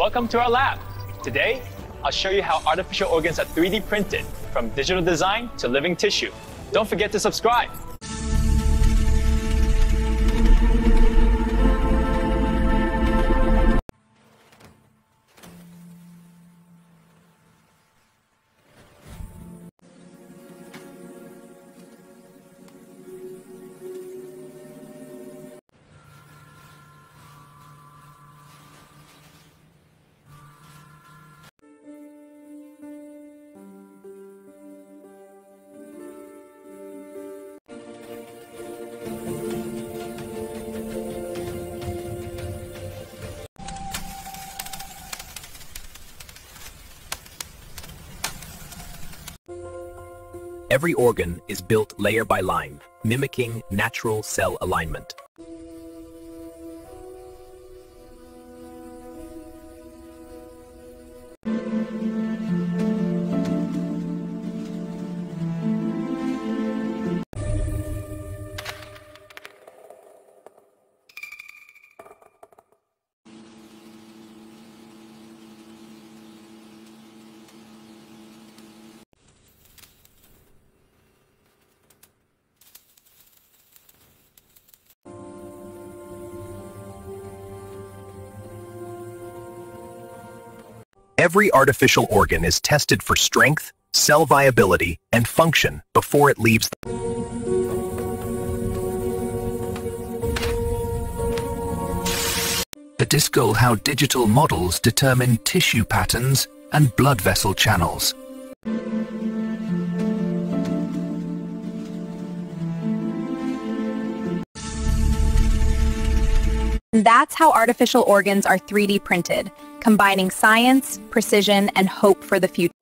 Welcome to our lab. Today, I'll show you how artificial organs are 3D printed, from digital design to living tissue. Don't forget to subscribe. Every organ is built layer by line, mimicking natural cell alignment. Every artificial organ is tested for strength, cell viability, and function before it leaves the discal how digital models determine tissue patterns and blood vessel channels. And that's how artificial organs are 3D printed, combining science, precision, and hope for the future.